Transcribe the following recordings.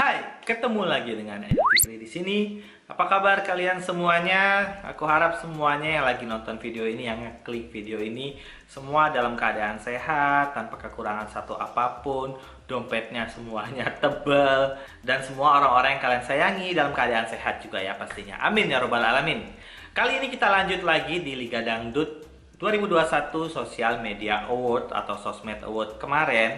Hai, ketemu lagi dengan Edo Fikri di sini. Apa kabar kalian semuanya? Aku harap semuanya yang lagi nonton video ini, yang ngeklik video ini, semua dalam keadaan sehat, tanpa kekurangan satu apa pun, dompetnya semuanya tebal, dan semua orang-orang yang kalian sayangi dalam keadaan sehat juga ya pastinya. Amin ya robbal alamin. Kali ini kita lanjut lagi di Liga Dangdut 2021 Social Media Award atau Sosmed Award kemarin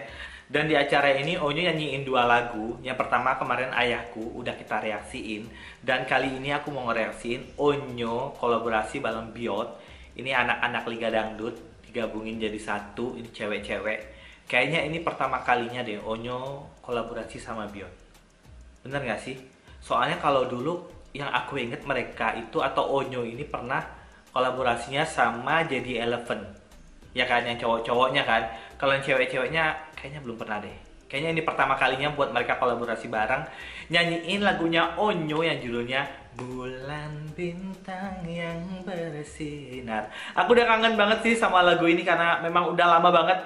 dan di acara ini Onyo nyanyiin dua lagu. Yang pertama kemarin Ayahku udah kita reaksiin dan kali ini aku mau ngereaksiin Onyo kolaborasi Balon Biot. Ini anak-anak Liga Dangdut digabungin jadi satu, ini cewek-cewek. Kayaknya ini pertama kalinya deh Onyo kolaborasi sama Biot. Bener gak sih? Soalnya kalau dulu yang aku inget mereka itu atau Onyo ini pernah kolaborasinya sama jadi Eleven. Ya kan yang cowok-cowoknya kan. Kalau yang cewek-ceweknya kayaknya belum pernah deh. Kayaknya ini pertama kalinya buat mereka kolaborasi bareng nyanyiin lagunya Onyo yang judulnya Bulan Bintang yang Bersinar. Aku udah kangen banget sih sama lagu ini karena memang udah lama banget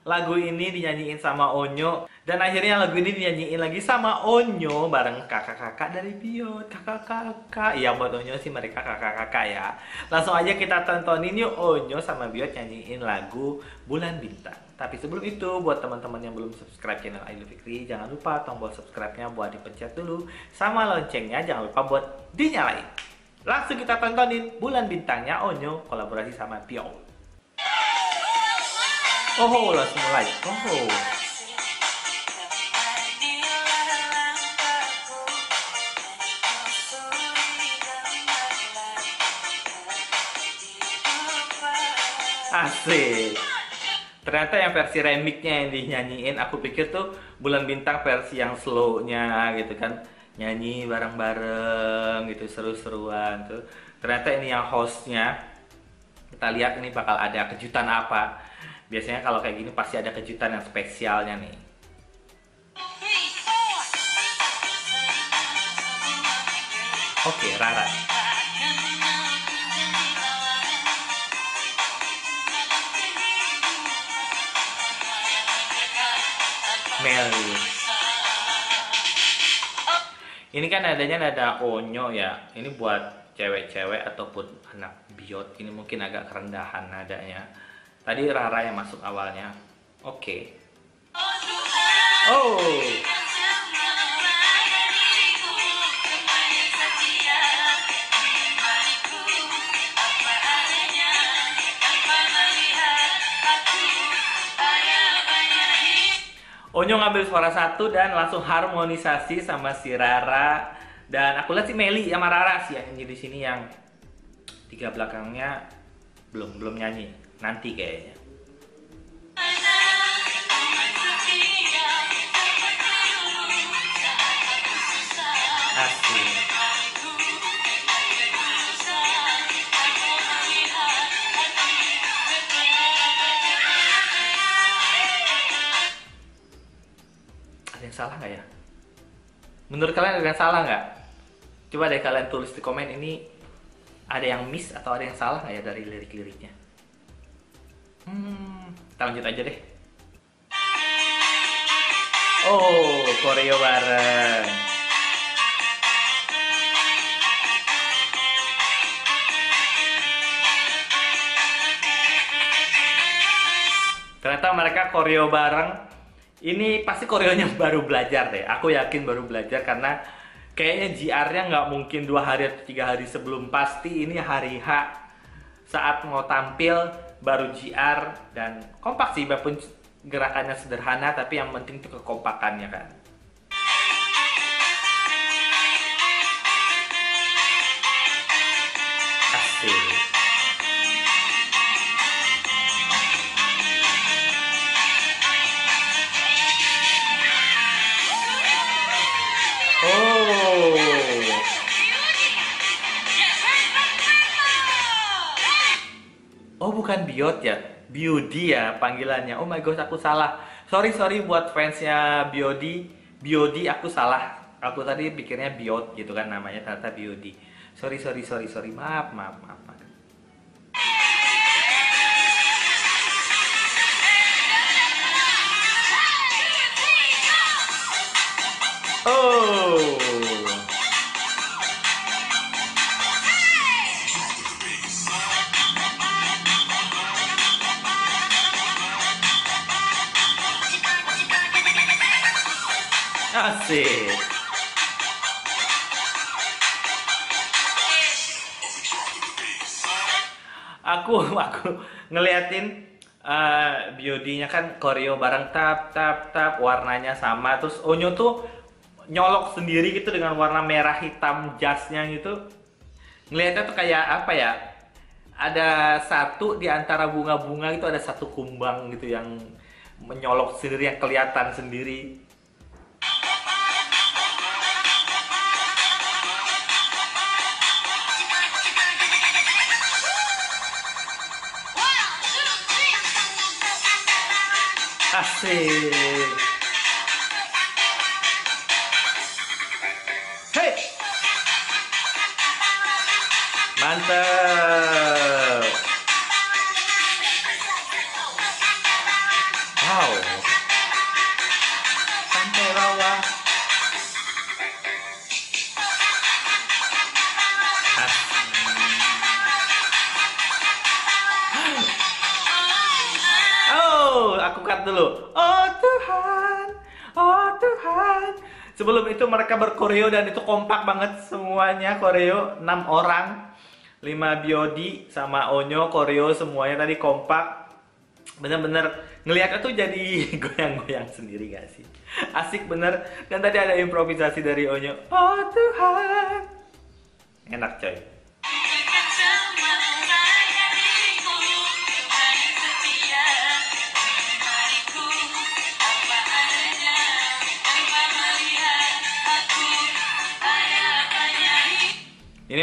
lagu ini dinyanyiin sama Onyo dan akhirnya lagu ini dinyanyiin lagi sama Onyo bareng kakak-kakak dari Biot kakak-kakak. Iya buat Onyo sih mereka kakak-kakak ya. Langsung aja kita tontonin yuk. Onyo sama Biot nyanyiin lagu Bulan Bintang. Tapi sebelum itu buat teman-teman yang belum subscribe channel Ailu Fikri jangan lupa tombol subscribe-nya buat dipencet dulu. Sama loncengnya jangan lupa buat dinyalain. Langsung kita tontonin Bulan Bintangnya Onyo kolaborasi sama Biot Oh, langsung mulai. Oh. Asik. Ternyata yang versi remixnya yang dinyanyiin, aku pikir tuh Bulan Bintang versi yang slownya gitu kan, nyanyi bareng-bareng gitu seru-seruan tuh. Ternyata ini yang hostnya. Kita lihat ini bakal ada kejutan apa biasanya kalau kayak gini pasti ada kejutan yang spesialnya nih. Oke Rara. Meli. Ini kan adanya ada onyo ya. Ini buat cewek-cewek ataupun anak biot. Ini mungkin agak kerendahan nadanya Tadi Rara yang masuk awalnya. Oke. Okay. Oh. Onyo ngambil suara satu dan langsung harmonisasi sama si Rara dan aku lihat si Meli sama Rara sih yang di sini yang tiga belakangnya belum belum nyanyi nanti kayaknya. Ada yang salah nggak ya? Menurut kalian ada yang salah nggak? Coba deh kalian tulis di komen ini ada yang miss atau ada yang salah nggak ya dari lirik-liriknya Hmm, kita lanjut aja deh. Oh, koreo bareng. Ternyata mereka koreo bareng. Ini pasti koreonya baru belajar deh. Aku yakin baru belajar karena kayaknya JR-nya nggak mungkin dua hari atau tiga hari sebelum. Pasti ini hari H saat mau tampil baru GR dan kompak sih walaupun gerakannya sederhana tapi yang penting itu kekompakannya kan Biot ya, Biodi ya panggilannya. Oh my god aku salah. Sorry sorry buat fansnya Biodi, Biodi aku salah. Aku tadi pikirnya Biot gitu kan namanya ternyata Biodi. Sorry sorry sorry sorry maaf maaf maaf. maaf. Oh. Asik. Aku aku ngeliatin uh, biodinya kan koreo bareng tap tap tap warnanya sama. Terus Onyo tuh nyolok sendiri gitu dengan warna merah hitam jasnya gitu. Ngelihatnya tuh kayak apa ya? Ada satu di antara bunga-bunga itu ada satu kumbang gitu yang menyolok sendiri yang kelihatan sendiri Asik. Hey. Mantap. Dulu. Oh Tuhan, oh Tuhan. Sebelum itu mereka berkoreo dan itu kompak banget semuanya koreo 6 orang. 5 biodi sama Onyo koreo semuanya tadi kompak. Bener-bener ngeliatnya tuh jadi goyang-goyang sendiri gak sih? Asik bener. Dan tadi ada improvisasi dari Onyo. Oh Tuhan. Enak coy.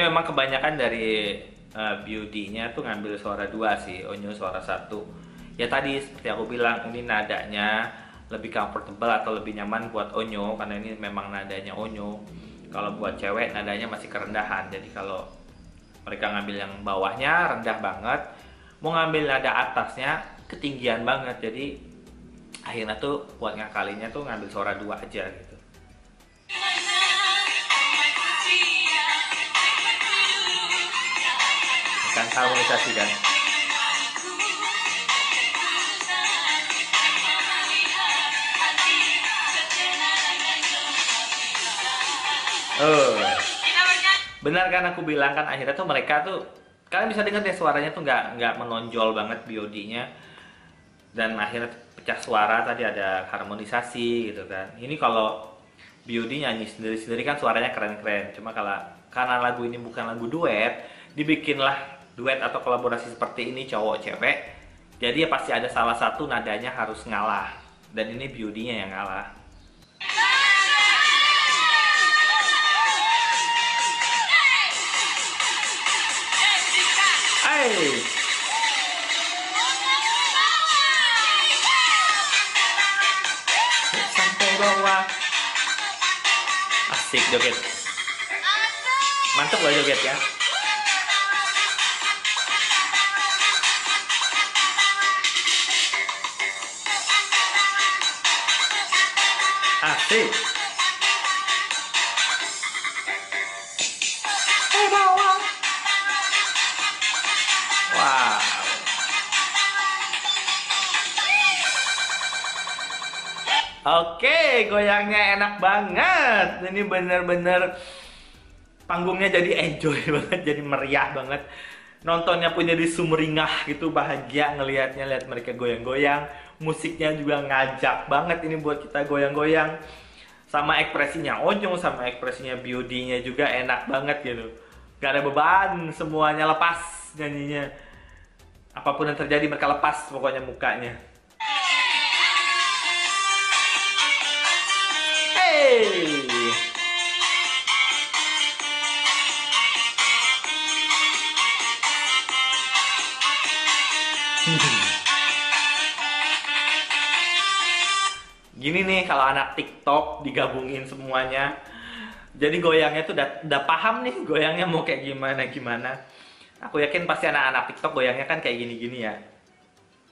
Memang kebanyakan dari uh, beauty-nya tuh ngambil suara dua sih, Onyo suara satu. Ya tadi seperti aku bilang, ini nadanya lebih comfortable atau lebih nyaman buat Onyo karena ini memang nadanya Onyo. Kalau buat cewek nadanya masih kerendahan. Jadi kalau mereka ngambil yang bawahnya rendah banget, mau ngambil nada atasnya ketinggian banget. Jadi akhirnya tuh buat ngakalinya tuh ngambil suara dua aja gitu. Harmonisasi kan Oh. Benar kan aku bilang kan akhirnya tuh mereka tuh kalian bisa dengar deh suaranya tuh nggak nggak menonjol banget biodinya dan akhirnya pecah suara tadi ada harmonisasi gitu kan. Ini kalau Biodi nyanyi sendiri-sendiri kan suaranya keren-keren. Cuma kalau karena lagu ini bukan lagu duet, dibikinlah duet atau kolaborasi seperti ini cowok cewek jadi ya pasti ada salah satu nadanya harus ngalah. Dan ini beauty-nya yang ngalah! Sampai bawah. Asik joget. Mantep loh joget ya Bawah. Wow. Oke, goyangnya enak banget. Ini bener-bener panggungnya jadi enjoy banget, jadi meriah banget. Nontonnya pun jadi sumringah gitu, bahagia ngelihatnya, lihat mereka goyang-goyang musiknya juga ngajak banget ini buat kita goyang-goyang. Sama ekspresinya Onyong sama ekspresinya Beauty-nya juga enak banget gitu. Gak ada beban semuanya lepas nyanyinya. Apa pun yang terjadi mereka lepas pokoknya mukanya gini nih kalau anak TikTok digabungin semuanya jadi goyangnya tuh udah, udah paham nih goyangnya mau kayak gimana gimana. Aku yakin pasti anak-anak TikTok goyangnya kan kayak gini-gini ya.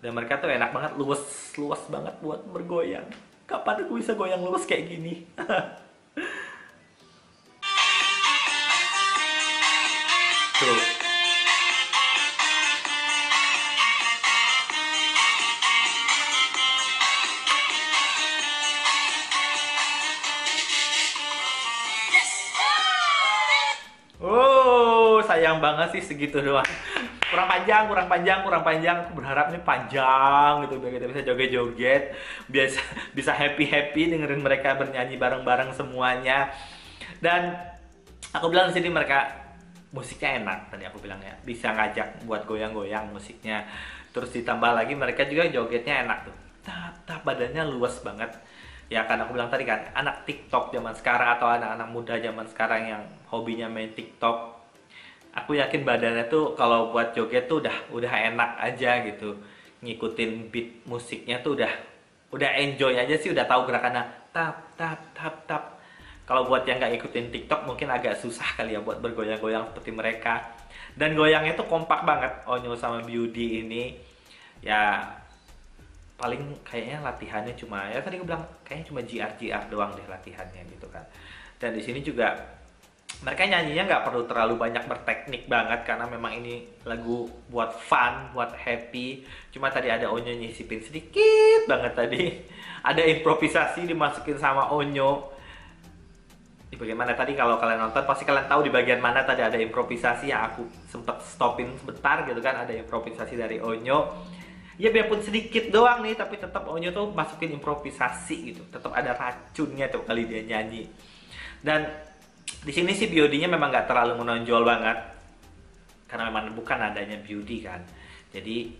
Dan mereka tuh enak banget luwes luwes banget buat bergoyang. Kapan aku bisa goyang luwes kayak gini? Tuh. Sayang banget sih segitu doang. Kurang panjang, kurang panjang, kurang panjang. Aku berharap ini panjang gitu biar kita bisa joget-joget, biasa bisa happy-happy dengerin mereka bernyanyi bareng-bareng semuanya. Dan aku bilang di sini mereka musiknya enak tadi aku bilang ya, bisa ngajak buat goyang-goyang musiknya. Terus ditambah lagi mereka juga jogetnya enak tuh. Tap, tap badannya luas banget ya kan aku bilang tadi kan anak TikTok zaman sekarang atau anak-anak muda zaman sekarang yang hobinya main TikTok aku yakin badannya tuh kalau buat joget tuh udah udah enak aja gitu. Ngikutin beat musiknya tuh udah udah enjoy aja sih udah tahu gerakannya. Tap tap tap tap. Kalau buat yang nggak ikutin TikTok mungkin agak susah kali ya buat bergoyang-goyang seperti mereka. Dan goyangnya tuh kompak banget. Onyo sama Beauty ini ya paling kayaknya latihannya cuma ya tadi gue bilang kayaknya cuma GR GR doang deh latihannya gitu kan. Dan di sini juga mereka nyanyinya nggak perlu terlalu banyak berteknik banget karena memang ini lagu buat fun buat happy. Cuma tadi ada Onyo nyisipin sedikit banget tadi. Ada improvisasi dimasukin sama Onyo. Di bagian mana tadi? Kalau kalian nonton pasti kalian tahu di bagian mana tadi ada improvisasi yang aku sempet stopin sebentar gitu kan. Ada improvisasi dari Onyo. Ya biarpun sedikit doang nih tapi tetap Onyo tuh masukin improvisasi gitu. Tetap ada racunnya tuh kali dia nyanyi. Dan di sini sih beauty memang nggak terlalu menonjol banget. Karena memang bukan adanya beauty kan. Jadi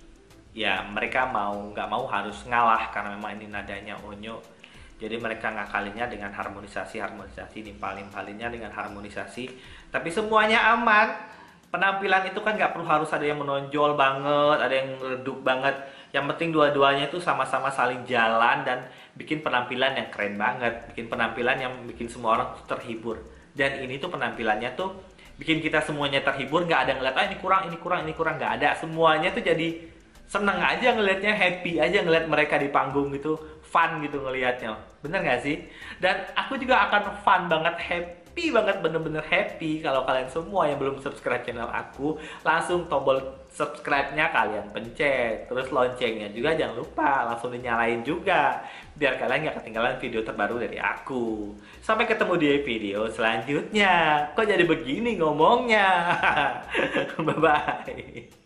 ya mereka mau nggak mau harus ngalah karena memang ini nadanya Onyo jadi mereka ngakalinya dengan harmonisasi harmonisasi nimpalin palinnya dengan harmonisasi. Tapi semuanya aman. Penampilan itu kan nggak perlu harus ada yang menonjol banget, ada yang redup banget. Yang penting dua-duanya itu sama-sama saling jalan dan bikin penampilan yang keren banget, bikin penampilan yang bikin semua orang terhibur. Dan ini tuh penampilannya tuh bikin kita semuanya terhibur, nggak ada ngeliat ah ini kurang, ini kurang, ini kurang, nggak ada. Semuanya tuh jadi seneng aja ngelihatnya, happy aja ngeliat mereka di panggung gitu, fun gitu ngelihatnya. Bener nggak sih? Dan aku juga akan fun banget, happy happy banget bener-bener happy. Kalau kalian semua yang belum subscribe channel aku langsung tombol subscribe-nya kalian pencet. Terus loncengnya juga jangan lupa langsung dinyalain juga biar kalian gak ketinggalan video terbaru dari aku. Sampai ketemu di video selanjutnya. Kok jadi begini ngomongnya? Bye bye